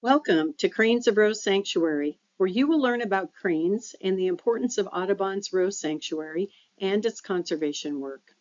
Welcome to Cranes of Rowe Sanctuary, where you will learn about cranes and the importance of Audubon's Rowe Sanctuary and its conservation work.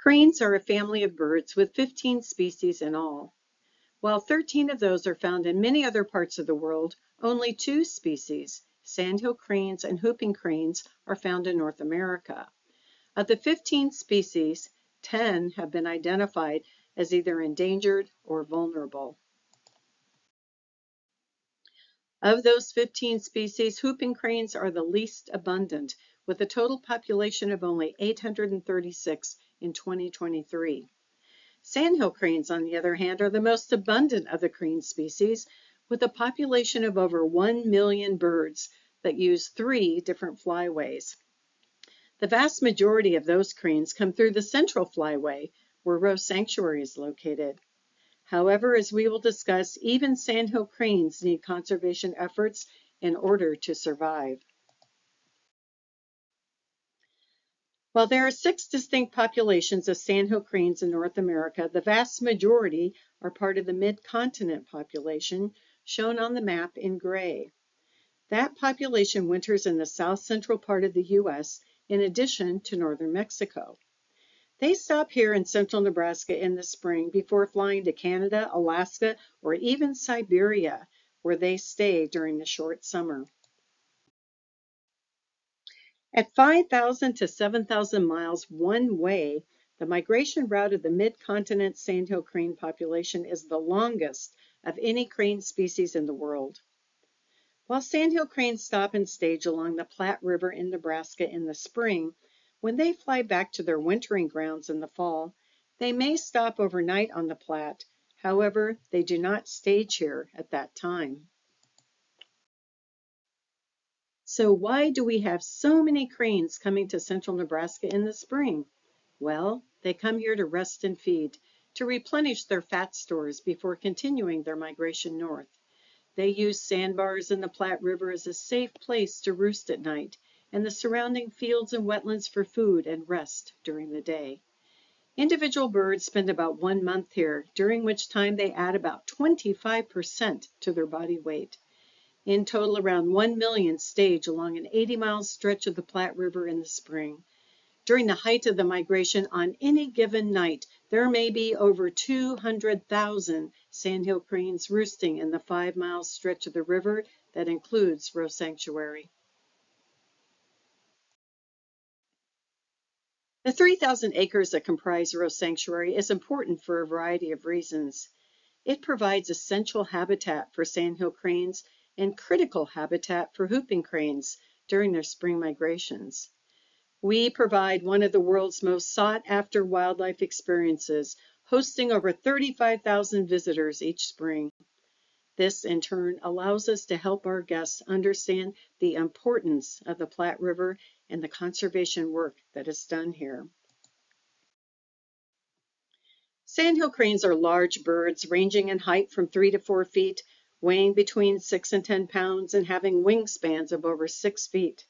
Cranes are a family of birds with 15 species in all. While 13 of those are found in many other parts of the world, only two species, sandhill cranes and whooping cranes, are found in North America. Of the 15 species, 10 have been identified as either endangered or vulnerable. Of those 15 species, whooping cranes are the least abundant, with a total population of only 836 in 2023. Sandhill cranes, on the other hand, are the most abundant of the crane species, with a population of over 1 million birds that use three different flyways. The vast majority of those cranes come through the central flyway, where Rowe Sanctuary is located. However, as we will discuss, even sandhill cranes need conservation efforts in order to survive. While there are six distinct populations of sandhill cranes in North America, the vast majority are part of the mid-continent population, shown on the map in gray. That population winters in the south central part of the U.S. in addition to northern Mexico. They stop here in central Nebraska in the spring before flying to Canada, Alaska, or even Siberia, where they stay during the short summer. At 5,000 to 7,000 miles one way, the migration route of the mid-continent sandhill crane population is the longest of any crane species in the world. While sandhill cranes stop and stage along the Platte River in Nebraska in the spring, when they fly back to their wintering grounds in the fall, they may stop overnight on the Platte. However, they do not stage here at that time. So why do we have so many cranes coming to central Nebraska in the spring? Well, they come here to rest and feed, to replenish their fat stores before continuing their migration north. They use sandbars in the Platte River as a safe place to roost at night and the surrounding fields and wetlands for food and rest during the day. Individual birds spend about one month here, during which time they add about 25% to their body weight. In total, around 1 million stage along an 80-mile stretch of the Platte River in the spring. During the height of the migration on any given night, there may be over 200,000 sandhill cranes roosting in the five-mile stretch of the river that includes Rowe Sanctuary. The 3,000 acres that comprise Rowe Sanctuary is important for a variety of reasons. It provides essential habitat for sandhill cranes and critical habitat for whooping cranes during their spring migrations. We provide one of the world's most sought after wildlife experiences, hosting over 35,000 visitors each spring. This, in turn, allows us to help our guests understand the importance of the Platte River and the conservation work that is done here. Sandhill cranes are large birds ranging in height from 3 to 4 feet, weighing between 6 and 10 pounds, and having wingspans of over 6 feet.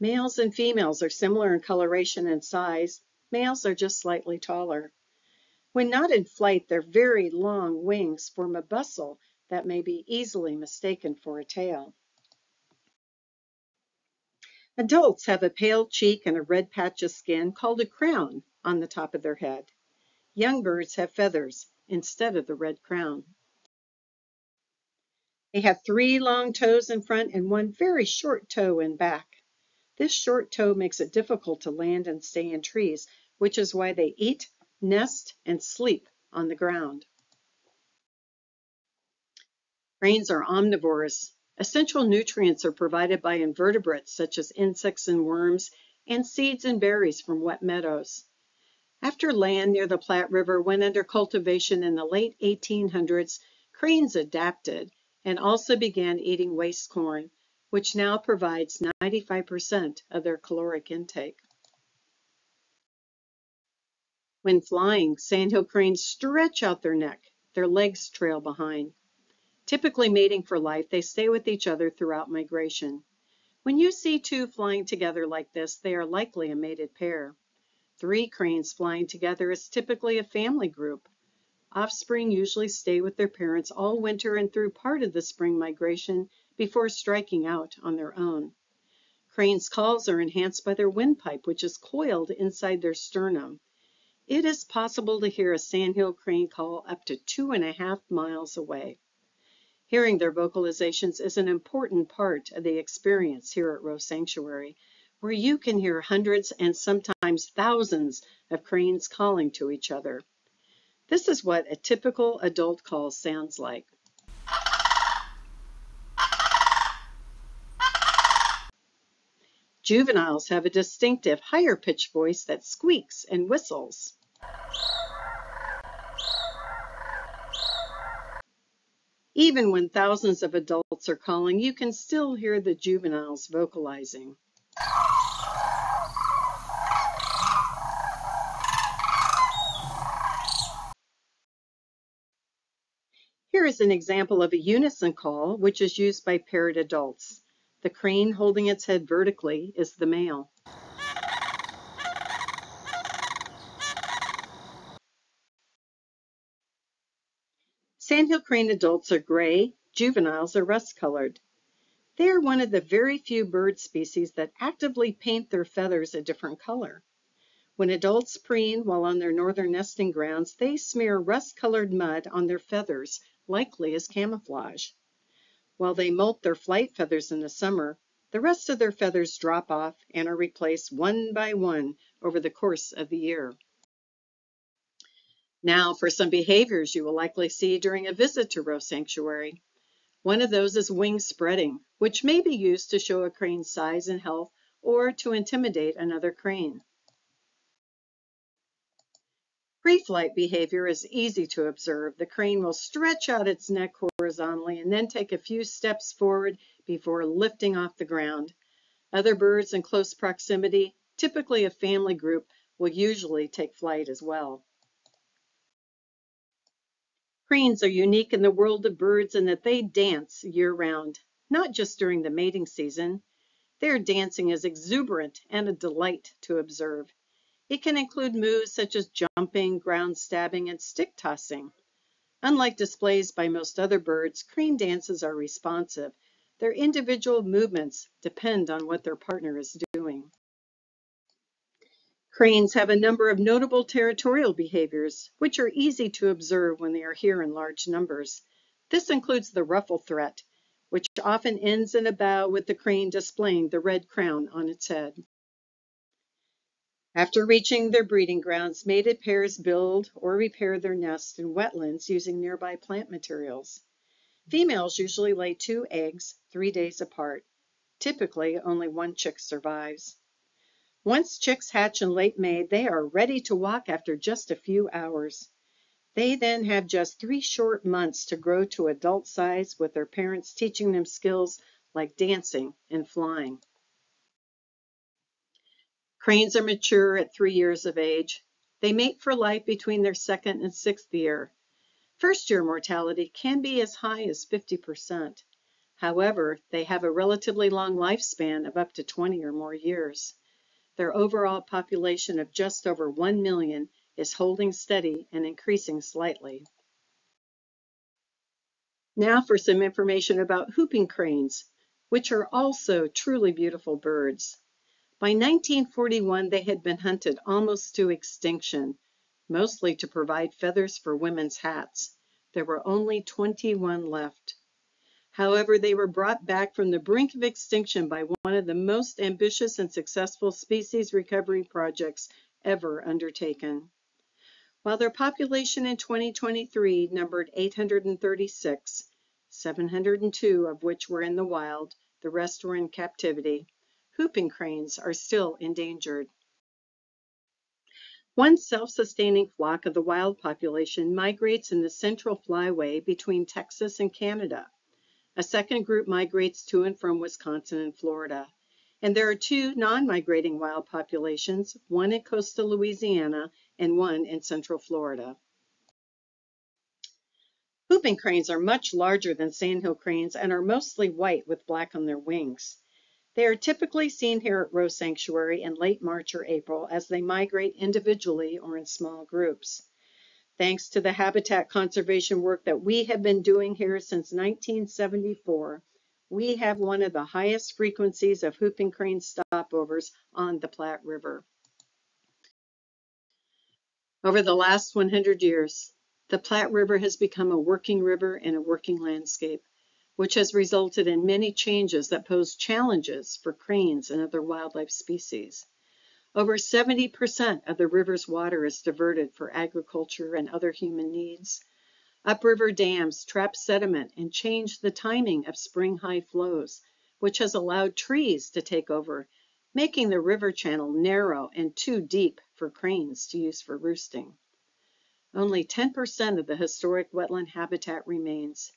Males and females are similar in coloration and size. Males are just slightly taller. When not in flight, their very long wings form a bustle that may be easily mistaken for a tail. Adults have a pale cheek and a red patch of skin called a crown on the top of their head. Young birds have feathers instead of the red crown. They have three long toes in front and one very short toe in back. This short toe makes it difficult to land and stay in trees, which is why they eat, nest, and sleep on the ground. Cranes are omnivores. Essential nutrients are provided by invertebrates such as insects and worms, and seeds and berries from wet meadows. After land near the Platte River went under cultivation in the late 1800s, cranes adapted and also began eating waste corn, which now provides 95% of their caloric intake. When flying, sandhill cranes stretch out their neck. Their legs trail behind. Typically mating for life, they stay with each other throughout migration. When you see two flying together like this, they are likely a mated pair. Three cranes flying together is typically a family group. offspring usually stay with their parents all winter and through part of the spring migration before striking out on their own. Cranes' calls are enhanced by their windpipe, which is coiled inside their sternum. It is possible to hear a sandhill crane call up to two and a half miles away. Hearing their vocalizations is an important part of the experience here at Rowe Sanctuary, where you can hear hundreds and sometimes thousands of cranes calling to each other. This is what a typical adult call sounds like. Juveniles have a distinctive higher pitched voice that squeaks and whistles. Even when thousands of adults are calling, you can still hear the juveniles vocalizing. Here is an example of a unison call, which is used by paired adults. The crane holding its head vertically is the male. Sandhill crane adults are gray, juveniles are rust-colored. They are one of the very few bird species that actively paint their feathers a different color. When adults preen while on their northern nesting grounds, they smear rust-colored mud on their feathers, likely as camouflage. While they molt their flight feathers in the summer, the rest of their feathers drop off and are replaced one by one over the course of the year. Now for some behaviors you will likely see during a visit to Rowe Sanctuary. One of those is wing spreading, which may be used to show a crane's size and health or to intimidate another crane. Pre-flight behavior is easy to observe. The crane will stretch out its neck horizontally and then take a few steps forward before lifting off the ground. Other birds in close proximity, typically a family group, will usually take flight as well. Cranes are unique in the world of birds in that they dance year-round, not just during the mating season. Their dancing is exuberant and a delight to observe. It can include moves such as jumping, ground stabbing, and stick tossing. Unlike displays by most other birds, crane dances are responsive. Their individual movements depend on what their partner is doing. Cranes have a number of notable territorial behaviors, which are easy to observe when they are here in large numbers. This includes the ruffle threat, which often ends in a bow with the crane displaying the red crown on its head. After reaching their breeding grounds, mated pairs build or repair their nests in wetlands using nearby plant materials. Females usually lay two eggs three days apart. Typically, only one chick survives. Once chicks hatch in late May, they are ready to walk after just a few hours. They then have just three short months to grow to adult size with their parents teaching them skills like dancing and flying. Cranes are mature at three years of age. They mate for life between their second and sixth year. First year mortality can be as high as 50%. However, they have a relatively long lifespan of up to 20 or more years. Their overall population of just over 1 million is holding steady and increasing slightly. Now for some information about whooping cranes, which are also truly beautiful birds. By 1941, they had been hunted almost to extinction, mostly to provide feathers for women's hats. There were only 21 left. However, they were brought back from the brink of extinction by one of the most ambitious and successful species recovery projects ever undertaken. While their population in 2023 numbered 836, 702 of which were in the wild, the rest were in captivity whooping cranes are still endangered. One self-sustaining flock of the wild population migrates in the central flyway between Texas and Canada. A second group migrates to and from Wisconsin and Florida. And there are two non-migrating wild populations, one in coastal Louisiana and one in central Florida. Whooping cranes are much larger than sandhill cranes and are mostly white with black on their wings. They are typically seen here at Rowe Sanctuary in late March or April as they migrate individually or in small groups. Thanks to the habitat conservation work that we have been doing here since 1974, we have one of the highest frequencies of whooping crane stopovers on the Platte River. Over the last 100 years, the Platte River has become a working river and a working landscape, which has resulted in many changes that pose challenges for cranes and other wildlife species. Over 70% of the river's water is diverted for agriculture and other human needs. Upriver dams trap sediment and change the timing of spring high flows, which has allowed trees to take over, making the river channel narrow and too deep for cranes to use for roosting. Only 10% of the historic wetland habitat remains.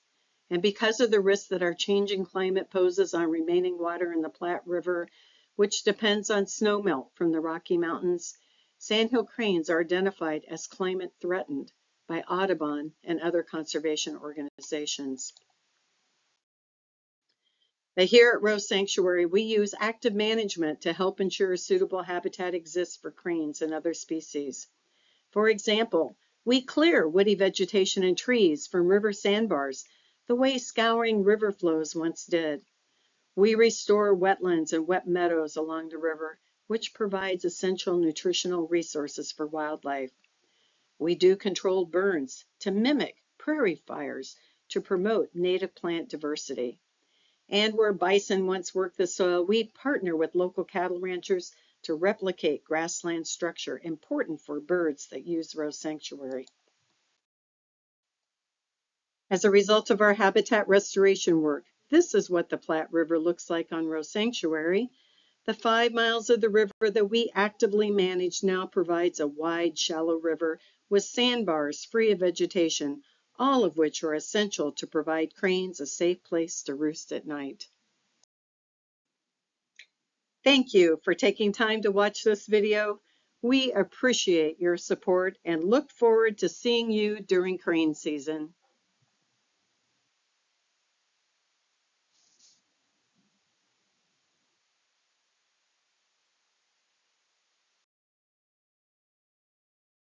And because of the risks that our changing climate poses on remaining water in the Platte River, which depends on snowmelt from the Rocky Mountains, sandhill cranes are identified as climate threatened by Audubon and other conservation organizations. But here at Rowe Sanctuary, we use active management to help ensure suitable habitat exists for cranes and other species. For example, we clear woody vegetation and trees from river sandbars the way scouring river flows once did. We restore wetlands and wet meadows along the river, which provides essential nutritional resources for wildlife. We do controlled burns to mimic prairie fires to promote native plant diversity. And where bison once worked the soil, we partner with local cattle ranchers to replicate grassland structure important for birds that use Rowe Sanctuary. As a result of our habitat restoration work, this is what the Platte River looks like on Rowe Sanctuary. The five miles of the river that we actively manage now provides a wide, shallow river with sandbars free of vegetation, all of which are essential to provide cranes a safe place to roost at night. Thank you for taking time to watch this video. We appreciate your support and look forward to seeing you during crane season.